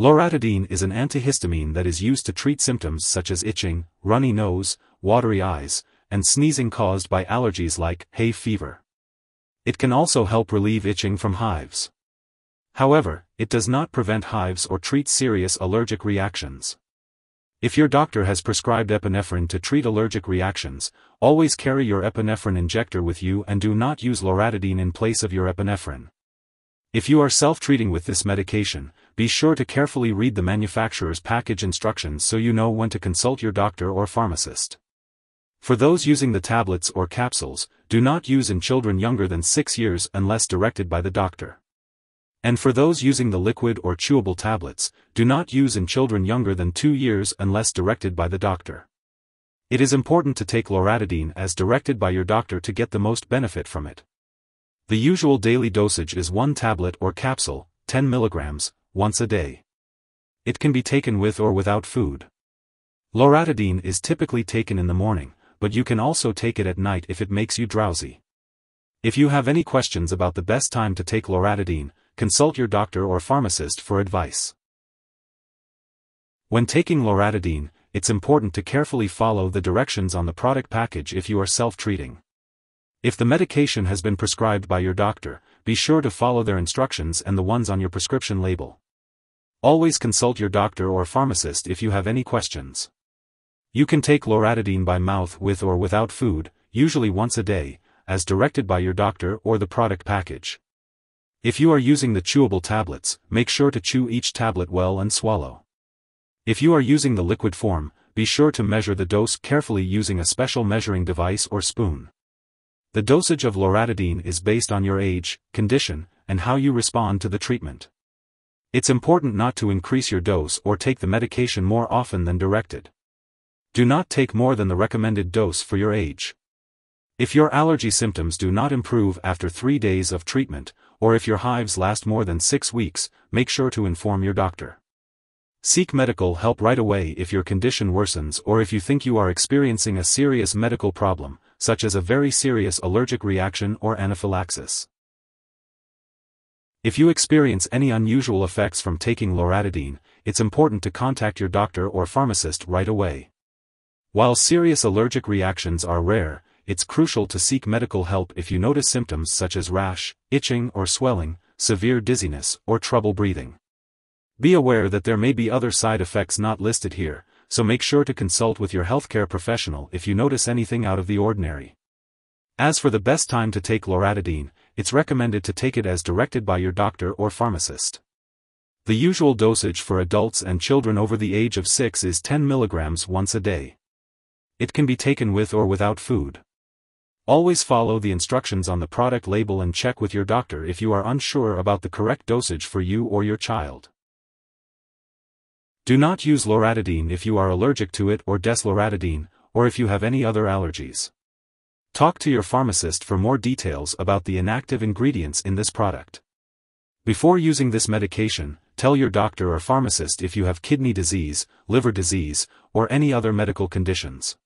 Loratadine is an antihistamine that is used to treat symptoms such as itching, runny nose, watery eyes, and sneezing caused by allergies like hay fever. It can also help relieve itching from hives. However, it does not prevent hives or treat serious allergic reactions. If your doctor has prescribed epinephrine to treat allergic reactions, always carry your epinephrine injector with you and do not use loratadine in place of your epinephrine. If you are self-treating with this medication, be sure to carefully read the manufacturer's package instructions so you know when to consult your doctor or pharmacist. For those using the tablets or capsules, do not use in children younger than 6 years unless directed by the doctor. And for those using the liquid or chewable tablets, do not use in children younger than 2 years unless directed by the doctor. It is important to take loratadine as directed by your doctor to get the most benefit from it. The usual daily dosage is 1 tablet or capsule, 10 mg, once a day. It can be taken with or without food. Loratadine is typically taken in the morning, but you can also take it at night if it makes you drowsy. If you have any questions about the best time to take loratadine, consult your doctor or pharmacist for advice. When taking loratadine, it's important to carefully follow the directions on the product package if you are self-treating. If the medication has been prescribed by your doctor, be sure to follow their instructions and the ones on your prescription label. Always consult your doctor or pharmacist if you have any questions. You can take loratadine by mouth with or without food, usually once a day, as directed by your doctor or the product package. If you are using the chewable tablets, make sure to chew each tablet well and swallow. If you are using the liquid form, be sure to measure the dose carefully using a special measuring device or spoon. The dosage of loratadine is based on your age, condition, and how you respond to the treatment. It's important not to increase your dose or take the medication more often than directed. Do not take more than the recommended dose for your age. If your allergy symptoms do not improve after three days of treatment, or if your hives last more than six weeks, make sure to inform your doctor. Seek medical help right away if your condition worsens or if you think you are experiencing a serious medical problem, such as a very serious allergic reaction or anaphylaxis. If you experience any unusual effects from taking loratadine, it's important to contact your doctor or pharmacist right away. While serious allergic reactions are rare, it's crucial to seek medical help if you notice symptoms such as rash, itching or swelling, severe dizziness, or trouble breathing. Be aware that there may be other side effects not listed here, so make sure to consult with your healthcare professional if you notice anything out of the ordinary. As for the best time to take loratadine, it's recommended to take it as directed by your doctor or pharmacist. The usual dosage for adults and children over the age of 6 is 10 mg once a day. It can be taken with or without food. Always follow the instructions on the product label and check with your doctor if you are unsure about the correct dosage for you or your child. Do not use loratadine if you are allergic to it or desloratadine, or if you have any other allergies. Talk to your pharmacist for more details about the inactive ingredients in this product. Before using this medication, tell your doctor or pharmacist if you have kidney disease, liver disease, or any other medical conditions.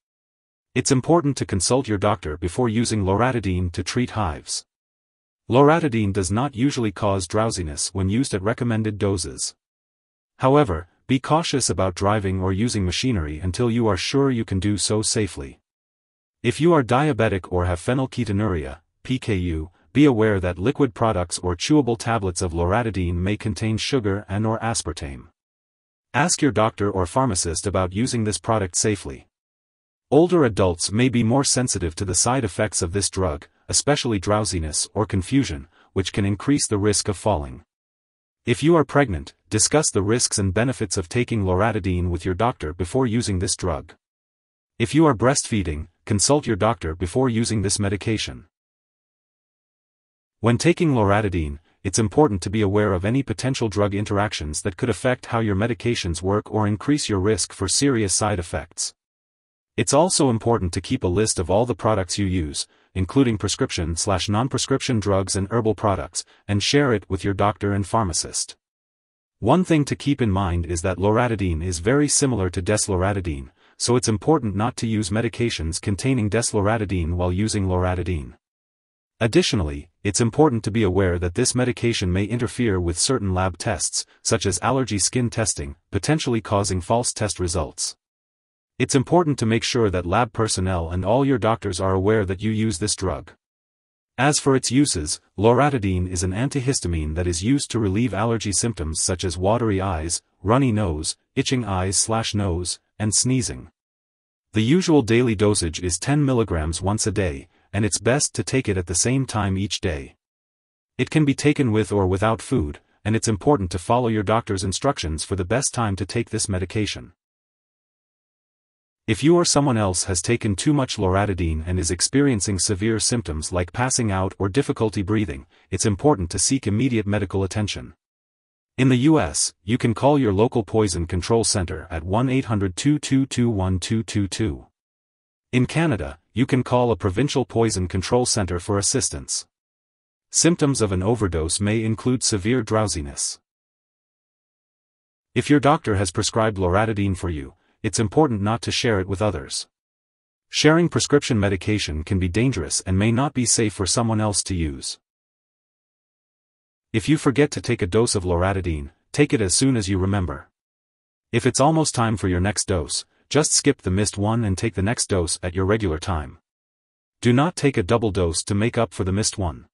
It's important to consult your doctor before using loratadine to treat hives. Loratadine does not usually cause drowsiness when used at recommended doses. However, be cautious about driving or using machinery until you are sure you can do so safely. If you are diabetic or have phenylketonuria, PKU, be aware that liquid products or chewable tablets of loratadine may contain sugar and or aspartame. Ask your doctor or pharmacist about using this product safely. Older adults may be more sensitive to the side effects of this drug, especially drowsiness or confusion, which can increase the risk of falling. If you are pregnant, discuss the risks and benefits of taking loratadine with your doctor before using this drug. If you are breastfeeding, consult your doctor before using this medication. When taking loratadine, it's important to be aware of any potential drug interactions that could affect how your medications work or increase your risk for serious side effects. It's also important to keep a list of all the products you use, including prescription slash non-prescription drugs and herbal products, and share it with your doctor and pharmacist. One thing to keep in mind is that loratadine is very similar to desloratadine, so it's important not to use medications containing desloratadine while using loratadine. Additionally, it's important to be aware that this medication may interfere with certain lab tests, such as allergy skin testing, potentially causing false test results. It's important to make sure that lab personnel and all your doctors are aware that you use this drug. As for its uses, loratadine is an antihistamine that is used to relieve allergy symptoms such as watery eyes, runny nose, itching eyes slash nose, and sneezing. The usual daily dosage is 10 mg once a day, and it's best to take it at the same time each day. It can be taken with or without food, and it's important to follow your doctor's instructions for the best time to take this medication. If you or someone else has taken too much loratadine and is experiencing severe symptoms like passing out or difficulty breathing, it's important to seek immediate medical attention. In the U.S., you can call your local poison control center at 1-800-222-1222. In Canada, you can call a provincial poison control center for assistance. Symptoms of an overdose may include severe drowsiness. If your doctor has prescribed loratadine for you, it's important not to share it with others. Sharing prescription medication can be dangerous and may not be safe for someone else to use. If you forget to take a dose of loratadine, take it as soon as you remember. If it's almost time for your next dose, just skip the missed one and take the next dose at your regular time. Do not take a double dose to make up for the missed one.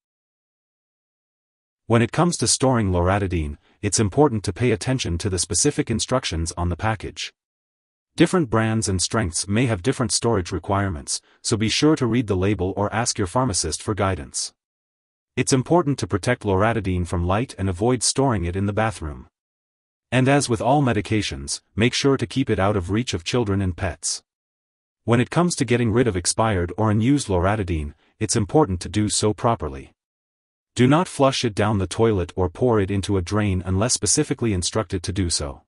When it comes to storing loratadine, it's important to pay attention to the specific instructions on the package. Different brands and strengths may have different storage requirements, so be sure to read the label or ask your pharmacist for guidance. It's important to protect loratadine from light and avoid storing it in the bathroom. And as with all medications, make sure to keep it out of reach of children and pets. When it comes to getting rid of expired or unused loratadine, it's important to do so properly. Do not flush it down the toilet or pour it into a drain unless specifically instructed to do so.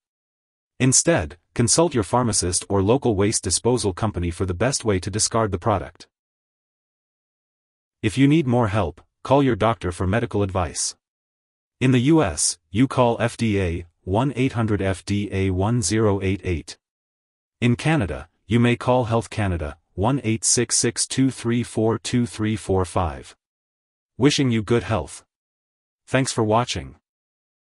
Instead, consult your pharmacist or local waste disposal company for the best way to discard the product. If you need more help, call your doctor for medical advice. In the US, you call FDA 1-800-FDA-1088. In Canada, you may call Health Canada 1-866-234-2345. Wishing you good health. Thanks for watching.